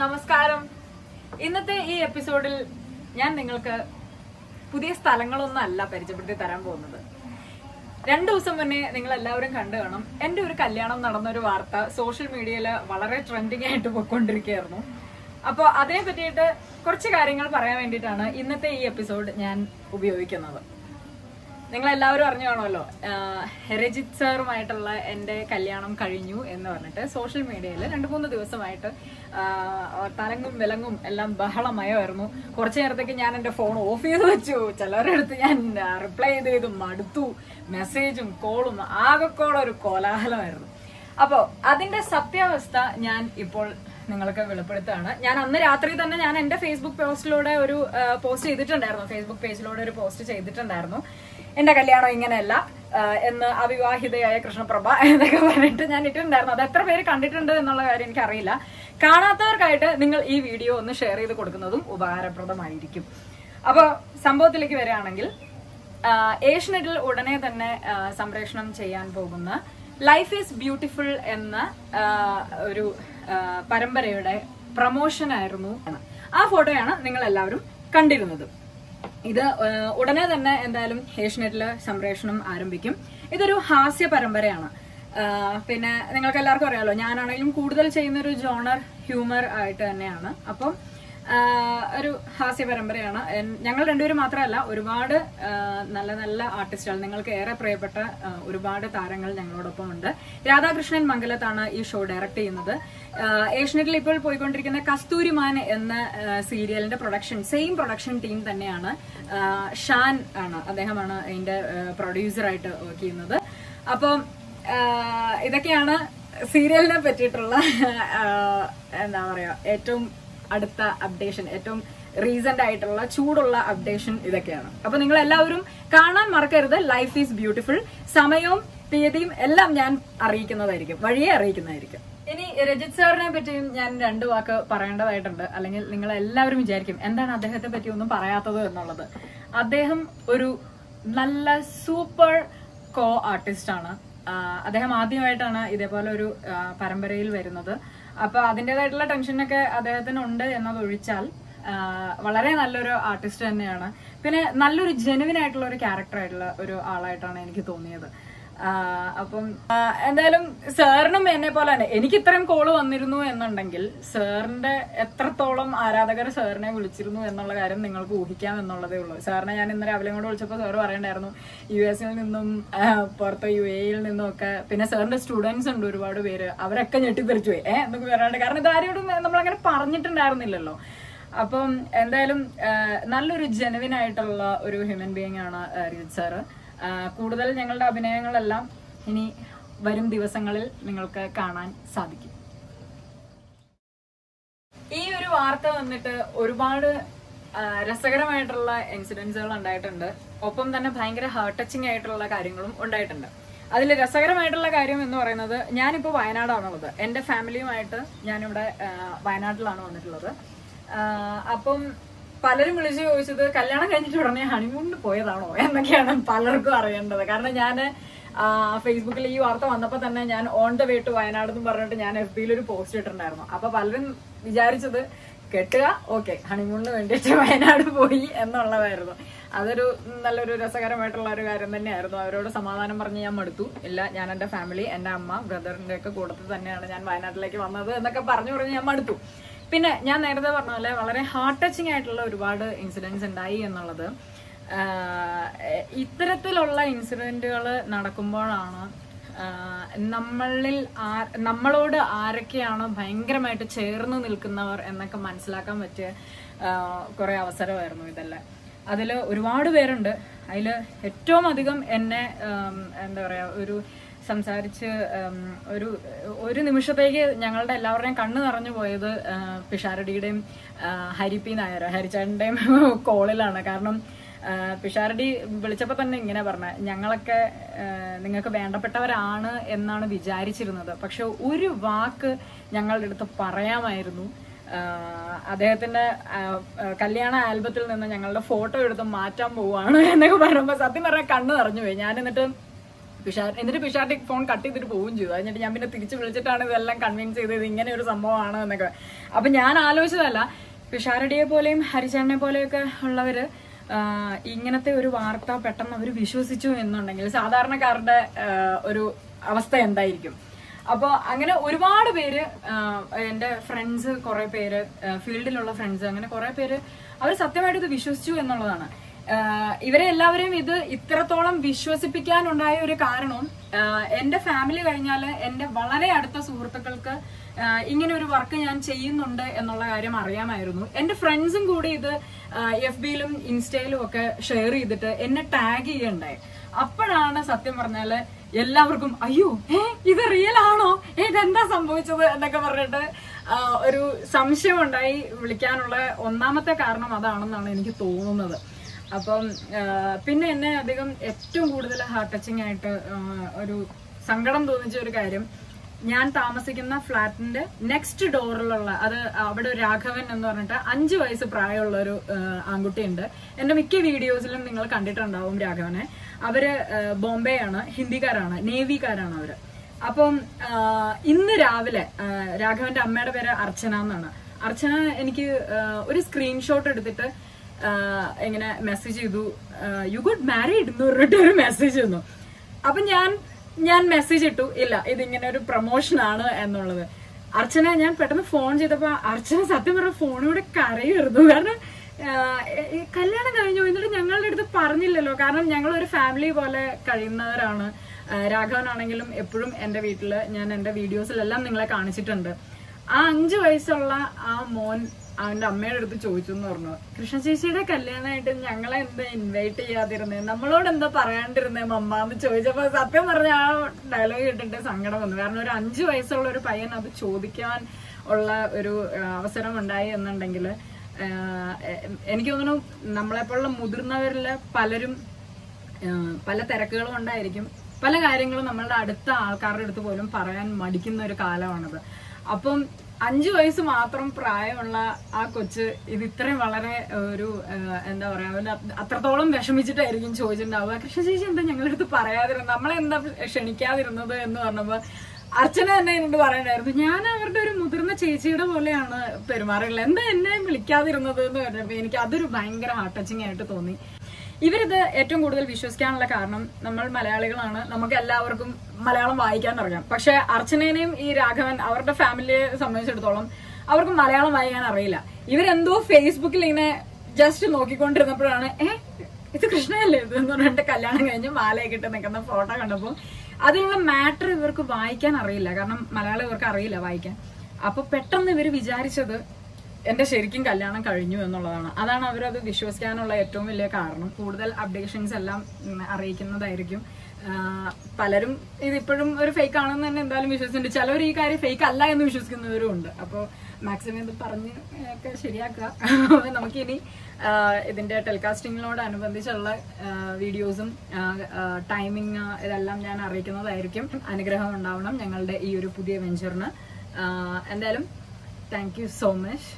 നമസ്കാരം. ഇന്നത്തെ ഈ എപ്പിസോഡിൽ ഞാൻ നിങ്ങൾക്ക് പുതിയ സ്ഥലങ്ങളൊന്നും അല്ല പരിചയപ്പെടുത്തി തരാൻ പോകുന്നത്. രണ്ടു ദിവസം മുന്നേ നിങ്ങൾ എല്ലാവരും കണ്ടു കാണും എന്റെ ഒരു കല്യാണം നടന്ന ഒരു വാർത്ത സോഷ്യൽ മീഡിയയിൽ വളരെ ട്രെൻഡിങ് ആയിട്ട് പോയിക്കൊണ്ടിരിക്കുകയായിരുന്നു. അപ്പോൾ അതിനെ പറ്റിയിട്ട് കുറച്ച് കാര്യങ്ങൾ പറയാൻ വേണ്ടിയിട്ടാണ് ഇന്നത്തെ ഈ എപ്പിസോഡ് ഞാൻ ഉപയോഗിക്കുന്നത്. നിങ്ങൾ എല്ലാവരും അറിഞ്ഞു കാണുമല്ലോ. ഹെരജിത് സാറുമായിട്ടുള്ള എന്റെ കല്യാണം കഴിഞ്ഞു എന്ന് പറഞ്ഞിട്ട് സോഷ്യൽ മീഡിയയിൽ രണ്ട് മൂന്ന് ദിവസമായിട്ട് തലങ്ങും വിലങ്ങും എല്ലാം ബഹളമയമായിരുന്നു. കുറച്ചു നേരത്തേക്ക് ഞാൻ എന്റെ ഫോൺ ഓഫ് ചെയ്ത് വെച്ചു. ചിലരുടെ അടുത്ത് ഞാൻ റിപ്ലൈ ചെയ്ത് ചെയ്ത് മടുത്തു. മെസ്സേജും കോളും ആകെക്കോളം ഒരു കോലാഹലമായിരുന്നു. അപ്പോൾ അതിന്റെ സത്യാവസ്ഥ ഞാൻ ഇപ്പോൾ നിങ്ങൾക്ക് വെളിപ്പെടുത്തുകയാണ്. ഞാൻ അന്ന് രാത്രി തന്നെ ഞാൻ എന്റെ ഫേസ്ബുക്ക് പോസ്റ്റിലൂടെ ഒരു പോസ്റ്റ് ചെയ്തിട്ടുണ്ടായിരുന്നു. ഫേസ്ബുക്ക് പേജിലൂടെ ഒരു പോസ്റ്റ് ചെയ്തിട്ടുണ്ടായിരുന്നു. എന്റെ കല്യാണം ഇങ്ങനെയല്ല എന്ന് അവിവാഹിതയായ കൃഷ്ണപ്രഭ എന്നൊക്കെ പറഞ്ഞിട്ട് ഞാൻ ഇട്ടിട്ടുണ്ടായിരുന്നു. അത് എത്ര പേര് കണ്ടിട്ടുണ്ട് എന്നുള്ള കാര്യം എനിക്കറിയില്ല. കാണാത്തവർക്കായിട്ട് നിങ്ങൾ ഈ വീഡിയോ ഒന്ന് ഷെയർ ചെയ്ത് കൊടുക്കുന്നതും ഉപകാരപ്രദമായിരിക്കും. അപ്പോൾ സംഭവത്തിലേക്ക് വരികയാണെങ്കിൽ ഏഷ്യനെറ്റിൽ ഉടനെ തന്നെ സംപ്രേഷണം ചെയ്യാൻ പോകുന്ന ലൈഫ് ഈസ് ബ്യൂട്ടിഫുൾ എന്ന ഒരു പരമ്പരയുടെ പ്രമോഷൻ ആയിരുന്നു. ആ ഫോട്ടോയാണ് നിങ്ങൾ എല്ലാവരും കണ്ടിരുന്നത്. ഇത് ഉടനെ തന്നെ എന്തായാലും ഏഷ്യനെറ്റിൽ സംപ്രേഷണം ആരംഭിക്കും. ഇതൊരു ഹാസ്യ പരമ്പരയാണ്. പിന്നെ നിങ്ങൾക്ക് എല്ലാവർക്കും അറിയാലോ ഞാനാണെങ്കിലും കൂടുതൽ ചെയ്യുന്ന ഒരു ജോണർ ഹ്യൂമർ ആയിട്ട് തന്നെയാണ്. അപ്പം ഒരു ഹാസ്യ പരമ്പരയാണ്. ഞങ്ങൾ രണ്ടുപേരും മാത്രമല്ല ഒരുപാട് നല്ല നല്ല ആർട്ടിസ്റ്റുകൾ നിങ്ങൾക്ക് ഏറെ പ്രിയപ്പെട്ട ഒരുപാട് താരങ്ങൾ ഞങ്ങളോടൊപ്പം ഉണ്ട്. രാധാകൃഷ്ണൻ മംഗലത്താണ് ഈ ഷോ ഡയറക്ട് ചെയ്യുന്നത്. ഏഷ്യനെറ്റിൽ ഇപ്പോൾ പോയിക്കൊണ്ടിരിക്കുന്ന കസ്തൂരിമാൻ എന്ന സീരിയലിന്റെ പ്രൊഡക്ഷൻ സെയിം പ്രൊഡക്ഷൻ ടീം തന്നെയാണ് ഷാൻ ആണ് അദ്ദേഹമാണ് അതിന്റെ പ്രൊഡ്യൂസറായിട്ട് വർക്ക് ചെയ്യുന്നത്. അപ്പം ഇതൊക്കെയാണ് സീരിയലിനെ പറ്റിയിട്ടുള്ള എന്താ പറയാ ഏറ്റവും അടുത്ത അപ്ഡേഷൻ ഏറ്റവും റീസെന്റ് ആയിട്ടുള്ള ചൂടുള്ള അപ്ഡേഷൻ ഇതൊക്കെയാണ്. അപ്പൊ നിങ്ങൾ എല്ലാവരും കാണാൻ മറക്കരുത്. ലൈഫ് ഈസ് ബ്യൂട്ടിഫുൾ സമയവും തീയതിയും എല്ലാം ഞാൻ അറിയിക്കുന്നതായിരിക്കും. വഴിയെ അറിയിക്കുന്നതായിരിക്കും. ഇനി രജിത് സാറിനെ പറ്റിയും ഞാൻ രണ്ടു വാക്ക് പറയേണ്ടതായിട്ടുണ്ട്. അല്ലെങ്കിൽ നിങ്ങൾ എല്ലാവരും വിചാരിക്കും എന്താണ് അദ്ദേഹത്തെ പറ്റി ഒന്നും പറയാത്തത് എന്നുള്ളത്. അദ്ദേഹം ഒരു നല്ല സൂപ്പർ കോ ആർട്ടിസ്റ്റ് ആണ് അദ്ദേഹം ആദ്യമായിട്ടാണ് ഇതേപോലെ ഒരു പരമ്പരയിൽ വരുന്നത്. അപ്പൊ അതിന്റെതായിട്ടുള്ള ടെൻഷനൊക്കെ അദ്ദേഹത്തിന് ഉണ്ട് എന്നതൊഴിച്ചാൽ വളരെ നല്ലൊരു ആർട്ടിസ്റ്റ് തന്നെയാണ്. പിന്നെ നല്ലൊരു ജെനുവിൻ ആയിട്ടുള്ള ഒരു ക്യാരക്ടർ ആയിട്ടുള്ള ഒരു ആളായിട്ടാണ് എനിക്ക് തോന്നിയത്. അപ്പം എന്തായാലും സാറിനും എന്നെ പോലെ തന്നെ എനിക്ക് ഇത്രയും കോൾ വന്നിരുന്നു എന്നുണ്ടെങ്കിൽ സാറിന്റെ എത്രത്തോളം ആരാധകർ സാറിനെ വിളിച്ചിരുന്നു എന്നുള്ള കാര്യം നിങ്ങൾക്ക് ഊഹിക്കാം എന്നുള്ളതേ ഉള്ളൂ. സാറിനെ ഞാൻ ഇന്ന് രാവിലെ കൊണ്ട് വിളിച്ചപ്പോൾ സാറ് പറയണ്ടായിരുന്നു യു എസിൽ നിന്നും പുറത്ത് യു എയിൽ നിന്നും ഒക്കെ. പിന്നെ സാറിന്റെ സ്റ്റുഡൻസ് ഉണ്ട് ഒരുപാട് പേര് അവരൊക്കെ ഞെട്ടിത്തെറിച്ചു പോയി. ഏഹ് എന്നൊക്കെ പറയാനുണ്ട് കാരണം ഇതാരോടും നമ്മളങ്ങനെ പറഞ്ഞിട്ടുണ്ടായിരുന്നില്ലല്ലോ. അപ്പം എന്തായാലും നല്ലൊരു ജെനുവിൻ ആയിട്ടുള്ള ഒരു ഹ്യൂമൻ ബീയിങ് ആണ് രജിത് സാറ്. കൂടുതൽ ഞങ്ങളുടെ അഭിനയങ്ങളെല്ലാം ഇനി വരും ദിവസങ്ങളിൽ നിങ്ങൾക്ക് കാണാൻ സാധിക്കും. ഈ ഒരു വാർത്ത വന്നിട്ട് ഒരുപാട് രസകരമായിട്ടുള്ള ഇൻസിഡൻസുകൾ ഉണ്ടായിട്ടുണ്ട്. ഒപ്പം തന്നെ ഭയങ്കര ഹാർട്ട് ടച്ചിങ് ആയിട്ടുള്ള കാര്യങ്ങളും ഉണ്ടായിട്ടുണ്ട്. അതിൽ രസകരമായിട്ടുള്ള കാര്യം എന്ന് പറയുന്നത് ഞാനിപ്പോൾ വയനാടാണുള്ളത് എന്റെ ഫാമിലിയുമായിട്ട് ഞാനിവിടെ വയനാട്ടിലാണ് വന്നിട്ടുള്ളത്. അപ്പം പലരും വിളിച്ചു ചോദിച്ചത് കല്യാണം കഴിഞ്ഞിട്ട് ഉടനെ ഹണിമൂണിന് പോയതാണോ? എന്നൊക്കെയാണ് പലർക്കും അറിയേണ്ടത്. കാരണം ഞാൻ ഫേസ്ബുക്കിൽ ഈ വാർത്ത വന്നപ്പോൾ തന്നെ ഞാൻ on the way to Wayanad എന്ന് പറഞ്ഞിട്ട് ഞാൻ എഫ് ബിയിൽ ഒരു പോസ്റ്റ് ഇട്ടിട്ടുണ്ടായിരുന്നു. അപ്പൊ പലരും വിചാരിച്ചത് കെട്ടുക ഓക്കെ ഹണിമൂണിന് വേണ്ടിയിട്ട് വയനാട് പോയി എന്നുള്ളതായിരുന്നു. അതൊരു നല്ലൊരു രസകരമായിട്ടുള്ള ഒരു കാര്യം തന്നെയായിരുന്നു. അവരോട് സമാധാനം പറഞ്ഞ് ഞാൻ മടുത്തു. ഇല്ല ഞാൻ എന്റെ ഫാമിലി എന്റെ അമ്മ ബ്രദറിന്റെ ഒക്കെ കൂട്ടത്തിൽ തന്നെയാണ് ഞാൻ വയനാട്ടിലേക്ക് വന്നത് എന്നൊക്കെ പറഞ്ഞു പറഞ്ഞ് ഞാൻ മടുത്തു. പിന്നെ ഞാൻ നേരത്തെ പറഞ്ഞ പോലെ വളരെ ഹാർട്ട് ടച്ചിങ് ആയിട്ടുള്ള ഒരുപാട് ഇൻസിഡൻസ് ഉണ്ടായി എന്നുള്ളത്. ഇത്തരത്തിലുള്ള ഇൻസിഡന്റുകൾ നടക്കുമ്പോഴാണ് നമ്മളിൽ നമ്മളോട് ആരൊക്കെയാണ് ഭയങ്കരമായിട്ട് ചേർന്ന് നിൽക്കുന്നവർ എന്നൊക്കെ മനസ്സിലാക്കാൻ പറ്റിയ കുറെ അവസരമായിരുന്നു ഇതെല്ലാം. അതിൽ ഒരുപാട് പേരുണ്ട്. അതിൽ ഏറ്റവും അധികം എന്നെ എന്താ പറയുക ഒരു സംസാരിച്ച് ഒരു ഒരു നിമിഷത്തേക്ക് ഞങ്ങളുടെ എല്ലാവരുടെയും കണ്ണു നിറഞ്ഞു പോയത് പിഷാരടിയുടെയും ഹരിപ്പി നായർ ഹരിചാണ്ടന്റെയും കോളിലാണ്. കാരണം പിഷാരടി വിളിച്ചപ്പോൾ തന്നെ ഇങ്ങനെ പറഞ്ഞ ഞങ്ങളൊക്കെ നിങ്ങൾക്ക് വേണ്ടപ്പെട്ടവരാണ് എന്നാണ് വിചാരിച്ചിരുന്നത്. പക്ഷെ ഒരു വാക്ക് ഞങ്ങളുടെ അടുത്ത് പറയാമായിരുന്നു. അദ്ദേഹത്തിന്റെ കല്യാണ ആൽബത്തിൽ നിന്ന് ഞങ്ങളുടെ ഫോട്ടോ എടുത്ത് മാറ്റാൻ പോവാണ് എന്നൊക്കെ പറയുമ്പോൾ സത്യം പറഞ്ഞാൽ കണ്ണു നിറഞ്ഞു പോയി. ഞാൻ എന്നിട്ട് പിഷാർ എന്നിട്ട് പിഷാറിന്റെ ഫോൺ കട്ട് ചെയ്തിട്ട് പോവുകയും ചെയ്തു. എന്നിട്ട് ഞാൻ പിന്നെ തിരിച്ചു വിളിച്ചിട്ടാണ് ഇതെല്ലാം കൺവിൻസ് ചെയ്തത് ഇങ്ങനെ ഒരു സംഭവമാണ് എന്നൊക്കെ. അപ്പൊ ഞാൻ ആലോചിച്ചതല്ല പിഷാരടിയെ പോലെയും ഹരിചാരനെ പോലെയൊക്കെ ഉള്ളവര് ഇങ്ങനത്തെ ഒരു വാർത്ത പെട്ടെന്ന് അവർ വിശ്വസിച്ചു എന്നുണ്ടെങ്കിൽ സാധാരണക്കാരുടെ ഒരു അവസ്ഥ എന്തായിരിക്കും? അപ്പോൾ അങ്ങനെ ഒരുപാട് പേര് എന്റെ ഫ്രണ്ട്സ് കുറേ പേര് ഫീൽഡിലുള്ള ഫ്രണ്ട്സ് അങ്ങനെ കുറേ പേര് അവർ സത്യമായിട്ട് ഇത് വിശ്വസിച്ചു എന്നുള്ളതാണ്. ഇവരെ എല്ലാവരെയും ഇത് ഇത്രത്തോളം വിശ്വസിപ്പിക്കാനുണ്ടായ ഒരു കാരണവും എന്റെ ഫാമിലി കഴിഞ്ഞാൽ എന്റെ വളരെ അടുത്ത സുഹൃത്തുക്കൾക്ക് ഇങ്ങനെ ഒരു വർക്ക് ഞാൻ ചെയ്യുന്നുണ്ട് എന്നുള്ള കാര്യം അറിയാമായിരുന്നു. എന്റെ ഫ്രണ്ട്സും കൂടി ഇത് എഫ് ബിയിലും ഇൻസ്റ്റയിലും ഒക്കെ ഷെയർ ചെയ്തിട്ട് എന്നെ ടാഗ് ചെയ്യണ്ടേ അപ്പോഴാണ് സത്യം പറഞ്ഞാൽ എല്ലാവർക്കും അയ്യോ ഏ ഇത് റിയൽ ആണോ? ഇതെന്താ സംഭവിച്ചത്? എന്നൊക്കെ പറഞ്ഞിട്ട് ഒരു സംശയം ഉണ്ടായി വിളിക്കാനുള്ള ഒന്നാമത്തെ കാരണം അതാണെന്നാണ് എനിക്ക് തോന്നുന്നത്. അപ്പം പിന്നെ എന്നെ അധികം ഏറ്റവും കൂടുതൽ ഹാർട്ട് ടച്ചിങ് ആയിട്ട് ഒരു സങ്കടം തോന്നിച്ച ഒരു കാര്യം ഞാൻ താമസിക്കുന്ന ഫ്ലാറ്റിന്റെ നെക്സ്റ്റ് ഡോറിലുള്ള അത് അവിടെ രാഘവൻ എന്ന് പറഞ്ഞിട്ട് അഞ്ചു വയസ്സ് പ്രായമുള്ള ഒരു ആൺകുട്ടിയുണ്ട്. എന്റെ മിക്ക വീഡിയോസിലും നിങ്ങൾ കണ്ടിട്ടുണ്ടാവും രാഘവനെ. അവർ ബോംബെ ആണ് ഹിന്ദിക്കാരാണ് നേവിക്കാരാണ് അവർ. അപ്പം ഇന്ന് രാവിലെ രാഘവന്റെ അമ്മയുടെ പേര് അർച്ചന എന്നാണ്. അർച്ചന എനിക്ക് ഒരു സ്ക്രീൻഷോട്ട് എടുത്തിട്ട് ആ, ഇങ്ങനെ മെസ്സേജ് ചെയ്തു? യു ഗുഡ് മാരീഡ് എന്ന് പറഞ്ഞിട്ട് ഒരു മെസ്സേജ് തന്നു അപ്പൊ ഞാൻ ഞാൻ മെസ്സേജ് ഇട്ടു. ഇല്ല ഇതിങ്ങനെ ഒരു പ്രൊമോഷൻ ആണ് എന്നുള്ളത്. അർച്ചന ഞാൻ പെട്ടെന്ന് ഫോൺ ചെയ്തപ്പോ അർച്ചന സത്യം പറഞ്ഞ ഫോണിലൂടെ കരയായിരുന്നു. കാരണം കല്യാണം കഴിഞ്ഞു. എന്നിട്ട് ഞങ്ങളുടെ അടുത്ത് പറഞ്ഞില്ലല്ലോ. കാരണം ഞങ്ങൾ ഒരു ഫാമിലി പോലെ കഴിയുന്നവരാണ്. രാഘവനാണെങ്കിലും എപ്പോഴും എന്റെ വീട്ടിൽ ഞാൻ എന്റെ വീഡിയോസിലെല്ലാം നിങ്ങളെ കാണിച്ചിട്ടുണ്ട്. ആ അഞ്ചു വയസ്സുള്ള ആ മോൻ അവന്റെ അമ്മയുടെ അടുത്ത് ചോദിച്ചു എന്ന് പറഞ്ഞു. കൃഷ്ണ ചേച്ചിയുടെ കല്യാണമായിട്ട് ഞങ്ങളെ എന്താ ഇൻവൈറ്റ് ചെയ്യാതിരുന്നേ? നമ്മളോട് എന്താ പറയാണ്ടിരുന്നേ മമ്മ എന്ന് ചോദിച്ചപ്പോ സത്യം പറഞ്ഞ ആ ഡയലോഗ് കേട്ടിട്ട് സങ്കടം വന്നു. കാരണം ഒരു അഞ്ചു വയസ്സുള്ള ഒരു പയ്യൻ അത് ചോദിക്കാൻ ഉള്ള ഒരു അവസരം ഉണ്ടായി എന്നുണ്ടെങ്കിൽ എനിക്ക് തോന്നുന്നു നമ്മളെപ്പോലുള്ള മുതിർന്നവരിൽ പലരും പല തിരക്കുകളും ഉണ്ടായിരിക്കും. പല കാര്യങ്ങളും നമ്മളുടെ അടുത്ത ആൾക്കാരുടെ അടുത്ത് പോലും പറയാൻ മടിക്കുന്ന ഒരു കാലമാണത്. അപ്പം അഞ്ചു വയസ്സ് മാത്രം പ്രായമുള്ള ആ കൊച്ച് ഇത് ഇത്രയും വളരെ ഒരു എന്താ പറയാ അവന് അത് അത്രത്തോളം വിഷമിച്ചിട്ടായിരിക്കും ചോദിച്ചിട്ടുണ്ടാവുക. കൃഷ്ണ ചേച്ചി എന്താ ഞങ്ങളുടെ അടുത്ത് പറയാതിരുന്നത്? നമ്മളെ എന്താ ക്ഷണിക്കാതിരുന്നത് എന്ന് പറഞ്ഞപ്പോ അർച്ചന തന്നെ എന്നോട് പറയണ്ടായിരുന്നു. ഞാൻ അവരുടെ ഒരു മുതിർന്ന ചേച്ചിയുടെ പോലെയാണ് പെരുമാറുള്ളത് എന്താ എന്നെ വിളിക്കാതിരുന്നത് എന്ന് പറഞ്ഞപ്പോ എനിക്ക് അതൊരു ഭയങ്കര ഹാർട്ട് ടച്ചിങ് ആയിട്ട് തോന്നി. ഇവരിത് ഏറ്റവും കൂടുതൽ വിശ്വസിക്കാനുള്ള കാരണം നമ്മൾ മലയാളികളാണ്. നമുക്ക് എല്ലാവർക്കും മലയാളം വായിക്കാൻ അറിയാം. പക്ഷെ അർച്ചനേനെയും ഈ രാഘവൻ അവരുടെ ഫാമിലിയെ സംബന്ധിച്ചിടത്തോളം അവർക്ക് മലയാളം വായിക്കാൻ അറിയില്ല. ഇവരെന്തോ ഫേസ്ബുക്കിൽ ഇങ്ങനെ ജസ്റ്റ് നോക്കിക്കൊണ്ടിരുന്നപ്പോഴാണ് ഏ ഇത് കൃഷ്ണയല്ലേ ഇത്? എന്ന് പറഞ്ഞിട്ട് കല്യാണം കഴിഞ്ഞ് മാലയൊക്കെ ഇട്ട് നിൽക്കുന്ന ഫോട്ടോ കണ്ടപ്പോൾ അതിനുള്ള മാറ്റർ ഇവർക്ക് വായിക്കാൻ അറിയില്ല. കാരണം മലയാളം ഇവർക്ക് അറിയില്ല വായിക്കാൻ. അപ്പൊ പെട്ടെന്ന് ഇവർ വിചാരിച്ചത് എന്റെ ശരിക്കും കല്യാണം കഴിഞ്ഞു എന്നുള്ളതാണ്. അതാണ് അവരത് വിശ്വസിക്കാനുള്ള ഏറ്റവും വലിയ കാരണം. കൂടുതൽ അപ്ഡേഷൻസ് എല്ലാം അറിയിക്കുന്നതായിരിക്കും. പലരും ഇതിപ്പോഴും ഒരു ഫേക്ക് ആണെന്ന് തന്നെ എന്തായാലും വിശ്വസിക്കുന്നുണ്ട് ചിലവർ ഈ കാര്യം ഫേക്ക് അല്ല എന്ന് വിശ്വസിക്കുന്നവരും ഉണ്ട്. അപ്പോൾ മാക്സിമം ഇത് പറഞ്ഞ് ഒക്കെ ശരിയാക്കുക. നമുക്കിനി ഇതിന്റെ ടെലികാസ്റ്റിങ്ങിനോടനുബന്ധിച്ചുള്ള വീഡിയോസും ടൈമിങ് ഇതെല്ലാം ഞാൻ അറിയിക്കുന്നതായിരിക്കും. അനുഗ്രഹം ഉണ്ടാവണം ഞങ്ങളുടെ ഈ ഒരു പുതിയ വെഞ്ചറിന് എന്തായാലും താങ്ക് സോ മച്ച്